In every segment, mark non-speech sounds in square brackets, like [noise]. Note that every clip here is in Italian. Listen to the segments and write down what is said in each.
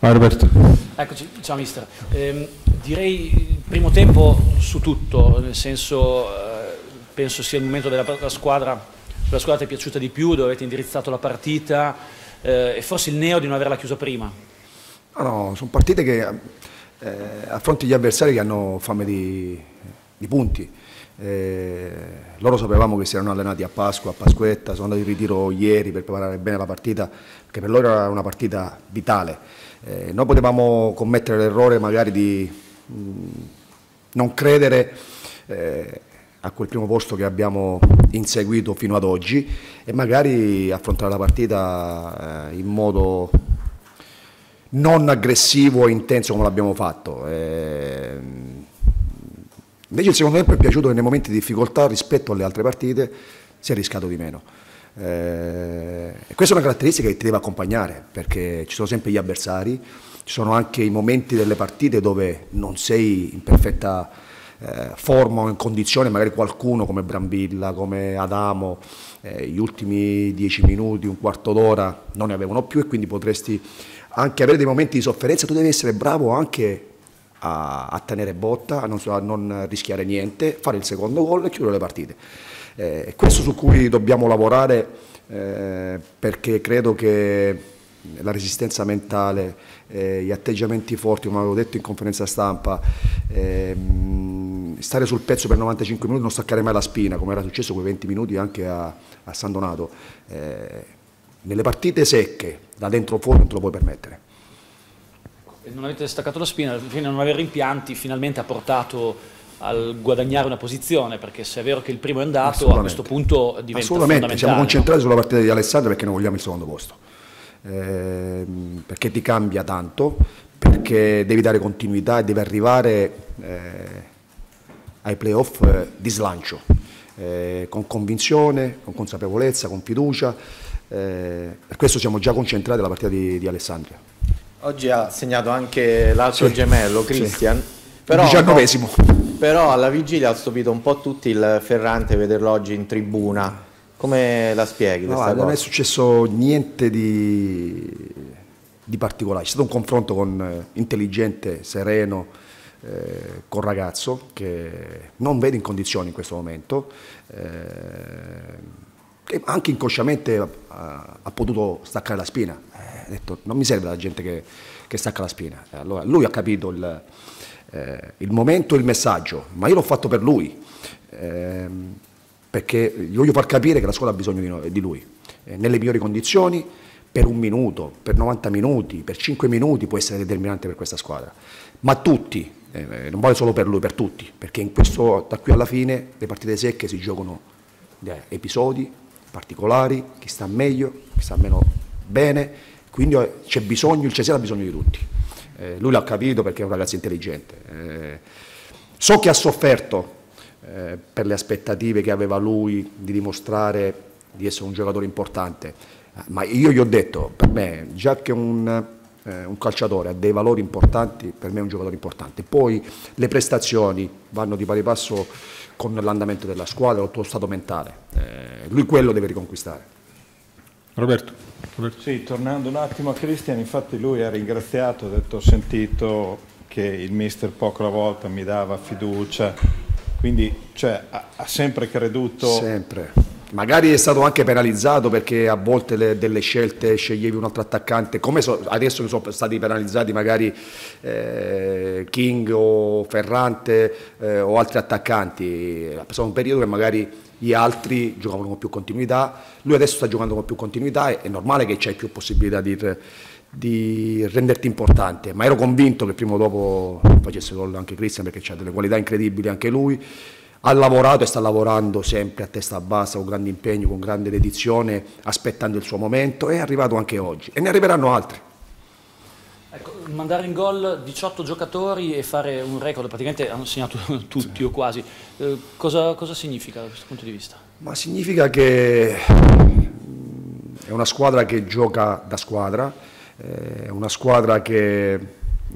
Vai Roberto. Eccoci, ciao mister. Eh, direi il primo tempo su tutto, nel senso eh, penso sia il momento della, della squadra, la squadra ti è piaciuta di più, dove avete indirizzato la partita eh, e forse il neo di non averla chiusa prima. No, no, sono partite che eh, affronti gli avversari che hanno fame di, di punti. Eh, loro sapevamo che si erano allenati a Pasqua, a Pasquetta, sono andati in ritiro ieri per preparare bene la partita, perché per loro era una partita vitale. Eh, noi potevamo commettere l'errore magari di mh, non credere eh, a quel primo posto che abbiamo inseguito fino ad oggi e magari affrontare la partita eh, in modo non aggressivo e intenso come l'abbiamo fatto. Invece il secondo tempo è piaciuto che nei momenti di difficoltà rispetto alle altre partite si è rischiato di meno. Eh, questa è una caratteristica che ti deve accompagnare perché ci sono sempre gli avversari, ci sono anche i momenti delle partite dove non sei in perfetta eh, forma o in condizione, magari qualcuno come Brambilla, come Adamo, eh, gli ultimi dieci minuti, un quarto d'ora non ne avevano più e quindi potresti anche avere dei momenti di sofferenza, tu devi essere bravo anche a, a tenere botta, a non, a non, rischiare niente, fare il secondo gol e chiudere le partite. Eh, questo su cui dobbiamo lavorare eh, perché credo che la resistenza mentale, eh, gli atteggiamenti forti, come avevo detto in conferenza stampa, ehm, stare sul pezzo per 95 minuti, non staccare mai la spina, come era successo quei 20 minuti anche a, a San Donato. Eh, nelle partite secche, da dentro fuori, non te lo puoi permettere. Non avete staccato la spina, alla fine non aver rimpianti finalmente ha portato al guadagnare una posizione, perché se è vero che il primo è andato, a questo punto diventa Assolutamente, siamo concentrati sulla partita di Alessandro perché non vogliamo il secondo posto, eh, perché ti cambia tanto, perché devi dare continuità e devi arrivare eh, ai playoff eh, di slancio, eh, con convinzione, con consapevolezza, con fiducia. Eh, per questo siamo già concentrati alla partita di, di Alessandria. Oggi ha segnato anche l'altro sì, gemello, Christian. Sì. Però, diciannovesimo. Però alla vigilia ha stupito un po' tutti il Ferrante vederlo oggi in tribuna. Come la spieghi? No, non cosa? è successo niente di, di, particolare. C'è stato un confronto con, eh, intelligente, sereno, eh, con ragazzo che non vede in condizioni in questo momento. Eh, che anche inconsciamente ha, ha, potuto staccare la spina. Eh, ha detto non mi serve la gente che, che stacca la spina. Eh, allora, lui ha capito il, eh, il, momento e il messaggio, ma io l'ho fatto per lui, ehm, perché gli voglio far capire che la scuola ha bisogno di, di lui, eh, nelle migliori condizioni, per un minuto, per 90 minuti, per 5 minuti può essere determinante per questa squadra, ma tutti, eh, non vale solo per lui, per tutti, perché questo, da qui alla fine le partite secche si giocano episodi, particolari, chi sta meglio, chi sta meno bene, quindi c'è bisogno, il Cesare ha bisogno di tutti. Eh, lui l'ha capito perché è un ragazzo intelligente. Eh, so che ha sofferto eh, per le aspettative che aveva lui di dimostrare di essere un giocatore importante, ma io gli ho detto, per me, già che un, eh, un calciatore ha dei valori importanti, per me è un giocatore importante. Poi le prestazioni vanno di pari passo con l'andamento della squadra, il tuo stato mentale. Eh, lui quello deve riconquistare. Roberto. Roberto. Sì, tornando un attimo a Cristian, infatti lui ha ringraziato, ha detto ho sentito che il mister poco alla volta mi dava fiducia, quindi cioè, ha, ha sempre creduto... Sempre magari è stato anche penalizzato perché a volte le, delle scelte sceglievi un altro attaccante, come so, adesso sono stati penalizzati magari eh, King o Ferrante eh, o altri attaccanti, è passato un periodo che magari gli altri giocavano con più continuità, lui adesso sta giocando con più continuità, è, è normale che c'hai più possibilità di, di, renderti importante, ma ero convinto che prima o dopo facesse gol anche Cristian perché ha delle qualità incredibili anche lui ha lavorato e sta lavorando sempre a testa bassa, con grande impegno, con grande dedizione, aspettando il suo momento, è arrivato anche oggi e ne arriveranno altri. Ecco, mandare in gol 18 giocatori e fare un record, praticamente hanno segnato [laughs] tutti sì. o quasi, eh, cosa, cosa significa da questo punto di vista? Ma significa che è una squadra che gioca da squadra, è una squadra che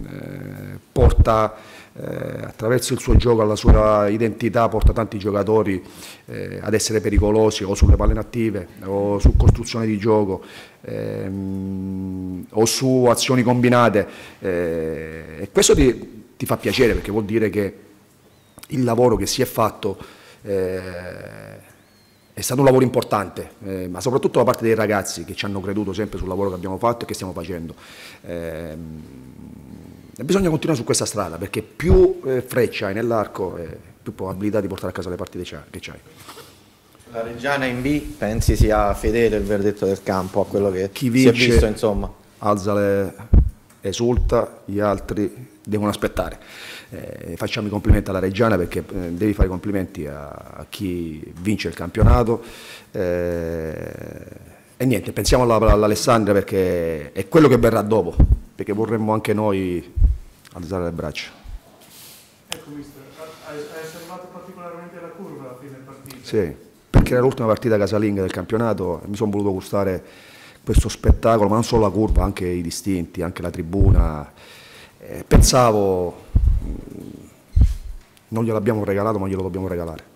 eh, porta eh, attraverso il suo gioco, la sua identità, porta tanti giocatori eh, ad essere pericolosi o sulle palle attive o su costruzione di gioco ehm, o su azioni combinate eh, e questo ti, ti, fa piacere perché vuol dire che il lavoro che si è fatto eh, è stato un lavoro importante, eh, ma soprattutto da parte dei ragazzi che ci hanno creduto sempre sul lavoro che abbiamo fatto e che stiamo facendo. Eh, bisogna continuare su questa strada perché più eh, freccia hai nell'arco, eh, più probabilità di portare a casa le partite che hai. La Reggiana in B pensi sia fedele il verdetto del campo a quello che Chi vince, si è visto insomma? Alza le, esulta, gli altri devono aspettare. Eh, facciamo i complimenti alla Reggiana perché eh, devi fare i complimenti a, a, chi vince il campionato. Eh, e niente, pensiamo all'Alessandria perché è quello che verrà dopo, perché vorremmo anche noi alzare le braccia. Ecco, mister, hai, hai osservato particolarmente la curva alla fine del partito? Sì, perché era l'ultima partita casalinga del campionato e mi sono voluto gustare questo spettacolo, ma non solo la curva, anche i distinti, anche la tribuna. Eh, pensavo non gliel'abbiamo regalato ma glielo dobbiamo regalare.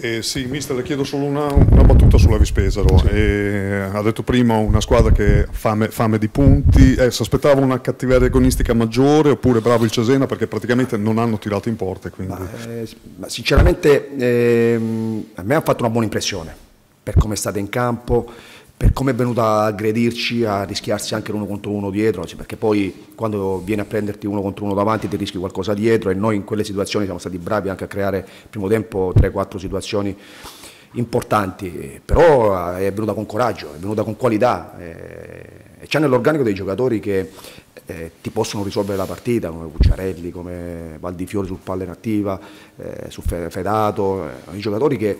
Eh, sì, mister, le chiedo solo una, una battuta sulla Vispesaro. Sì. Eh, ha detto prima una squadra che fame, fame, di punti, eh, si aspettava una cattiveria agonistica maggiore oppure bravo il Cesena perché praticamente non hanno tirato in porte? Ma, eh, ma sinceramente ehm, a me ha fatto una buona impressione per come è stata in campo per come è venuta a aggredirci, a rischiarsi anche l'uno contro uno dietro, perché poi quando viene a prenderti uno contro uno davanti ti rischi qualcosa dietro e noi in quelle situazioni siamo stati bravi anche a creare primo tempo 3-4 situazioni importanti, però è venuta con coraggio, è venuta con qualità eh, e c'è nell'organico dei giocatori che eh, ti possono risolvere la partita, come Pucciarelli, come Valdifiori sul palle inattiva, eh, su Fedato, eh, i giocatori che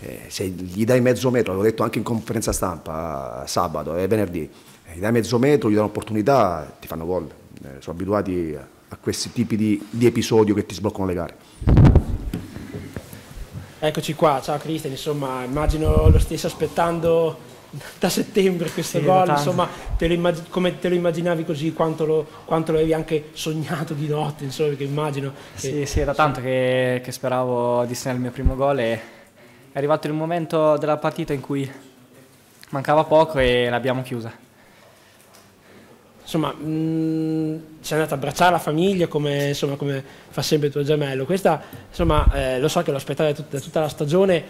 eh, se gli dai mezzo metro, l'ho detto anche in conferenza stampa sabato e venerdì, eh, gli dai mezzo metro, gli dai un'opportunità, ti fanno gol. Eh, sono abituati a, questi tipi di, di episodi che ti sbloccano le gare. Eccoci qua, ciao Cristian, insomma immagino lo stessi aspettando da settembre questo sì, gol, insomma te immag- come te lo immaginavi così, quanto lo, quanto lo, avevi anche sognato di notte, insomma, che immagino. Che, sì, sì, era tanto che, che speravo di segnare il mio primo gol e è arrivato il momento della partita in cui mancava poco e l'abbiamo chiusa. Insomma, mh, mm, sei andato a abbracciare la famiglia come, insomma, come, fa sempre il tuo gemello. Questa, insomma, eh, lo so che lo aspettavi da, tutta, tutta la stagione,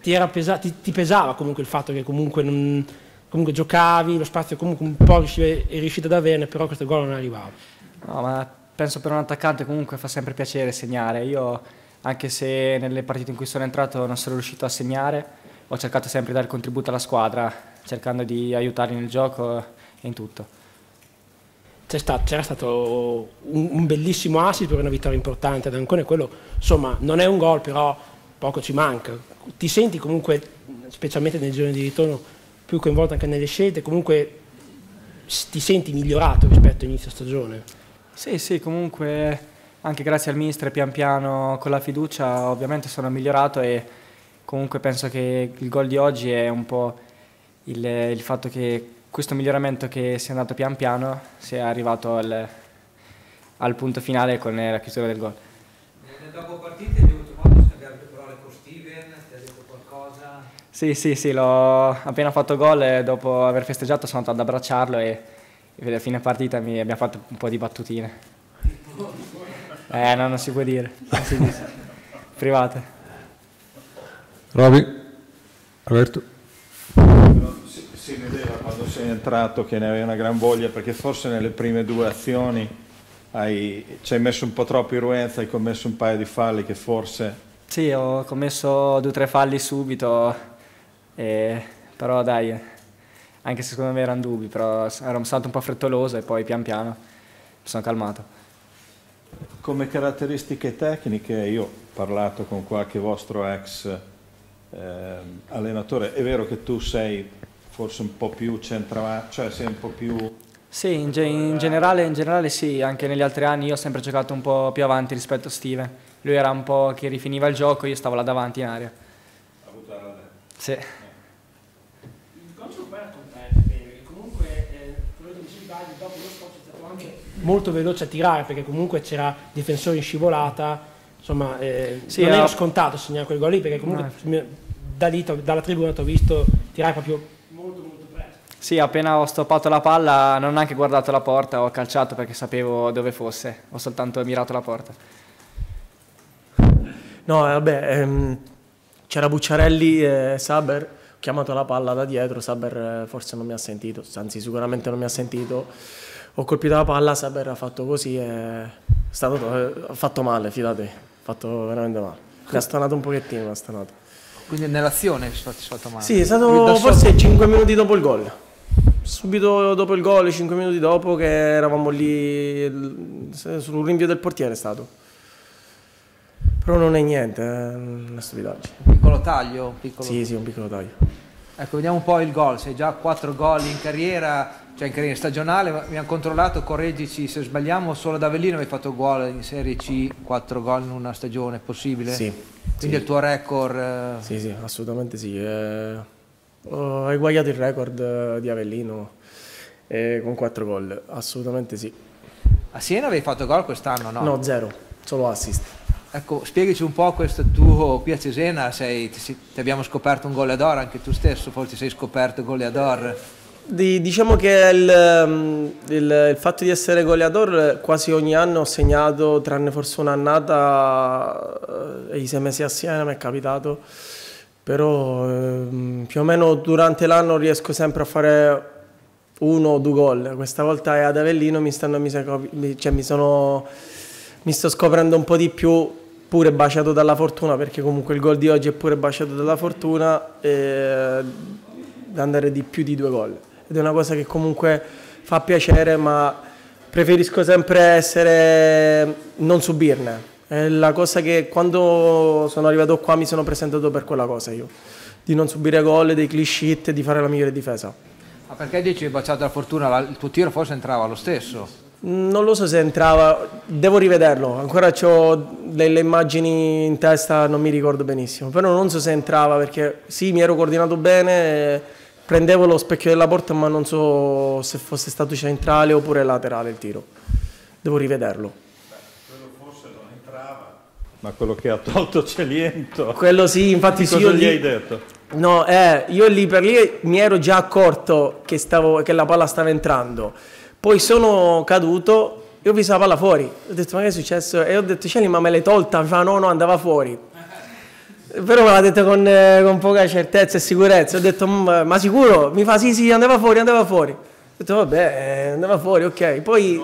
ti, pesa, ti, ti, pesava comunque il fatto che comunque, non, comunque giocavi, lo spazio comunque un po' riuscivi, eri riuscito ad averne, però questo gol non arrivava. No, ma penso per un attaccante comunque fa sempre piacere segnare. Io anche se nelle partite in cui sono entrato non sono riuscito a segnare, ho cercato sempre di dare contributo alla squadra, cercando di aiutarli nel gioco e in tutto. C'era stato un, un, bellissimo assist per una vittoria importante ad Ancona, quello insomma non è un gol, però poco ci manca. Ti senti comunque, specialmente nei giorni di ritorno, più coinvolto anche nelle scelte, comunque ti senti migliorato rispetto all'inizio stagione? Sì, sì, comunque anche grazie al mister pian piano con la fiducia ovviamente sono migliorato e comunque penso che il gol di oggi è un po' il, il fatto che questo miglioramento che sia andato pian piano sia arrivato al, al punto finale con la chiusura del gol. Nel dopo partita hai avuto modo di scambiare due parole con Steven? Ti ha detto qualcosa? Sì, sì, sì, l'ho appena fatto gol e dopo aver festeggiato sono andato ad abbracciarlo e, e a fine partita mi abbiamo fatto un po' di battutine. Eh, no, non si può dire. Si dice. Private. Roby, Alberto. Si, si vedeva quando sei entrato che ne avevi una gran voglia perché forse nelle prime due azioni hai, ci hai messo un po' troppo irruenza, hai commesso un paio di falli che forse... Sì, ho commesso due o tre falli subito, e, però dai, anche se secondo me erano dubbi, però ero stato un po' frettoloso e poi pian piano mi sono calmato. Come caratteristiche tecniche, io ho parlato con qualche vostro ex eh, allenatore, è vero che tu sei forse un po' più centravanti, cioè sei un po' più... Sì, in, ge in, generale, in, generale, sì, anche negli altri anni io ho sempre giocato un po' più avanti rispetto a Steven. Lui era un po' che rifiniva il gioco, io stavo là davanti in aria. Ha avuto la Sì. Il coach puoi raccontare, perché comunque... Eh eh, correggimi se sbaglio, dopo lo scorso è stato anche molto veloce a tirare perché comunque c'era difensore in scivolata, insomma eh, Sì, non era scontato segnare quel gol lì perché comunque mi- da lì, dalla tribuna ti ho visto tirare proprio molto molto presto. Sì, appena ho stoppato la palla non ho neanche guardato la porta, ho calciato perché sapevo dove fosse, ho soltanto mirato la porta. No, eh, vabbè, ehm, c'era Bucciarelli e Saber, ho chiamato la palla da dietro, Saber eh, forse non mi ha sentito, anzi sicuramente non mi ha sentito, ho colpito la palla, Saber ha fatto così e è stato, eh, ha fatto male, fidate, ha fatto veramente male. Mi ha stanato un pochettino, mi ha stanato. Quindi nell'azione si è fatto male. Sì, è stato solo- forse 5 minuti dopo il gol. Subito dopo il gol, 5 minuti dopo che eravamo lì sul rinvio del portiere è stato. Però non è niente, è una stupidaggine. Un piccolo taglio, un piccolo... Sì, sì, un piccolo taglio. Ecco, vediamo un po' il gol. Sei già a 4 gol in carriera, cioè in carriera stagionale. ma Abbiamo controllato, correggici se sbagliamo, solo ad Avellino hai fatto gol in Serie C, 4 gol in una stagione, è possibile? Sì. Quindi sì. il tuo record... eh, Sì, sì, assolutamente sì. Eh, ho eguagliato il record eh, di Avellino eh, con 4 gol, assolutamente sì. A Siena avevi fatto gol quest'anno, no? No, zero, solo assist. Ecco, spiegaci un po' questo tuo qui a Cesena, sei, ti, ti abbiamo scoperto un goleador, anche tu stesso forse sei scoperto goleador. Di- diciamo che il, mm, il- il fatto di essere goleador quasi ogni anno ho segnato, tranne forse un'annata eh, e i sei mesi a Siena mi è capitato, però ehm, più o meno durante l'anno riesco sempre a fare uno o due gol. Questa volta è ad Avellino, mi, stanno, mi, cioè, mi sono, mi sto scoprendo un po' di più, pure baciato dalla fortuna, perché comunque il gol di oggi è pure baciato dalla fortuna, e da andare di più di due gol. Ed è una cosa che comunque fa piacere, ma preferisco sempre essere, non subirne. È la cosa che quando sono arrivato qua mi sono presentato per quella cosa io, di non subire gol, dei clean sheet, di fare la migliore difesa. Ma perché dici baciato dalla fortuna? La- il tuo tiro forse entrava lo stesso. Non lo so se entrava, devo rivederlo, ancora ho delle immagini in testa, non mi ricordo benissimo, però non so se entrava perché sì, mi ero coordinato bene, prendevo lo specchio della porta ma non so se fosse stato centrale oppure laterale il tiro, devo rivederlo. Ma quello che ha tolto Celiento. Quello sì, infatti sì, Cosa io gli lì- hai detto? No, eh, io lì per lì mi ero già accorto che, stavo, che la palla stava entrando. Poi sono caduto e ho visto la palla fuori. Ho detto, ma che è successo? E ho detto, Cieli, ma me l'hai tolta? Mi fa, no, no, andava fuori. Però me l'ha detto con, eh, con poca certezza e sicurezza. Ho detto, "Mm, ma sicuro? Mi fa, sì, sì, andava fuori, andava fuori. Ho detto, vabbè, eh, andava fuori, ok. Poi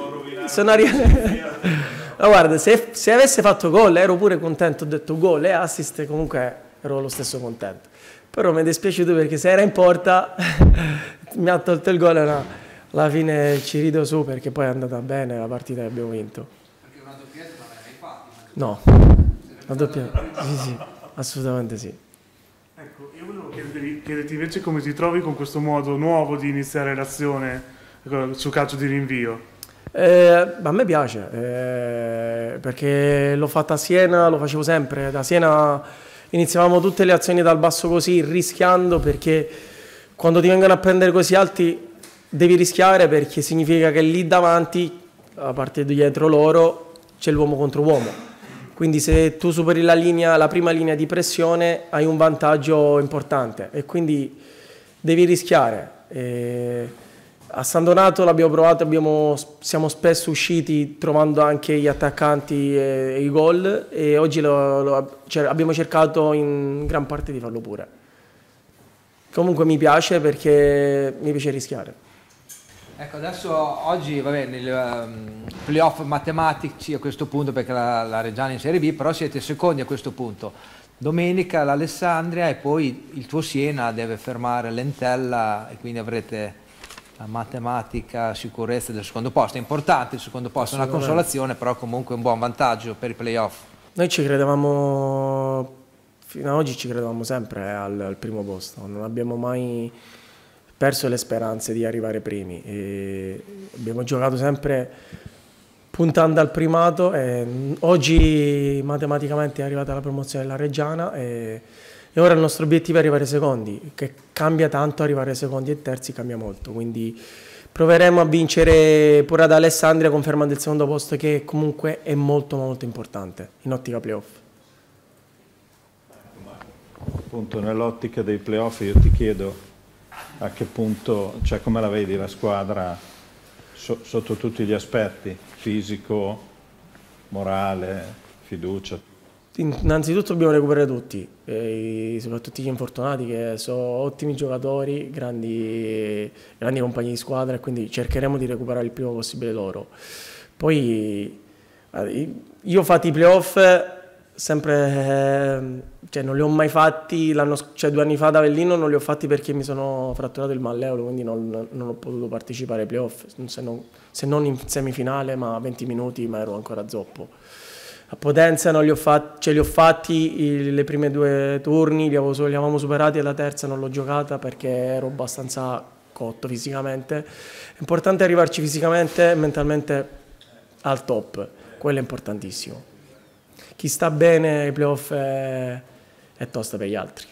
sono arrivato... [laughs] Ma guarda, se, se avesse fatto gol ero pure contento, ho detto gol e assist, comunque ero lo stesso contento. Però mi è dispiaciuto perché se era in porta [laughs] mi ha tolto il gol e no, alla fine ci rido su perché poi è andata bene la partita che abbiamo vinto. Perché una doppietta non l'hai fatta. No, la doppia, sì sì, assolutamente sì. Ecco, io volevo chiederti, chiederti invece come ti trovi con questo modo nuovo di iniziare l'azione ecco, su calcio di rinvio. Eh, a me piace eh, perché l'ho fatta a Siena, lo facevo sempre. Da Siena iniziavamo tutte le azioni dal basso così, rischiando perché quando ti vengono a prendere così alti devi rischiare perché significa che lì davanti, a parte dietro loro, c'è l'uomo contro uomo. Quindi se tu superi la, linea, la prima linea di pressione hai un vantaggio importante e quindi devi rischiare. E a San Donato l'abbiamo provato, abbiamo- siamo spesso usciti trovando anche gli attaccanti e, e i gol e oggi lo- lo- cioè, abbiamo cercato in gran parte di farlo pure. Comunque mi piace perché mi piace rischiare. Ecco, adesso oggi, vabbè, nel ehm, playoff matematici a questo punto, perché la, la Reggiana è in Serie B, però siete secondi a questo punto. Domenica l'Alessandria e poi il tuo Siena deve fermare l'Entella e quindi avrete la matematica sicurezza del secondo posto. È importante il secondo posto, è una consolazione, però comunque un buon vantaggio per i playoff. Noi ci credevamo, fino ad oggi ci credevamo sempre al, al primo posto, non abbiamo mai perso le speranze di arrivare primi. E abbiamo giocato sempre puntando al primato oggi matematicamente è arrivata la promozione della Reggiana e, e ora il nostro obiettivo è arrivare secondi, che cambia tanto arrivare secondi e terzi cambia molto, quindi proveremo a vincere pure ad Alessandria confermando il secondo posto che comunque è molto molto importante in ottica playoff. Appunto nell'ottica dei playoff io ti chiedo a che punto, cioè come la vedi la squadra so, sotto tutti gli aspetti, fisico, morale, fiducia. Innanzitutto dobbiamo recuperare tutti, soprattutto gli infortunati che sono ottimi giocatori, grandi, grandi compagni di squadra e quindi cercheremo di recuperare il prima possibile loro. Poi eh, io ho fatto i playoff sempre, eh, cioè non li ho mai fatti, cioè due anni fa da Avellino non li ho fatti perché mi sono fratturato il malleolo, quindi non, non ho potuto partecipare ai playoff, se non, se non in semifinale ma 20 minuti ma ero ancora zoppo. A Potenza non li ho fatti, ce li ho fatti i, le prime due turni, li, avevo, li avevamo superati e la terza non l'ho giocata perché ero abbastanza cotto fisicamente. È importante arrivarci fisicamente e mentalmente al top, quello è importantissimo. Chi sta bene ai playoff è, è tosta per gli altri.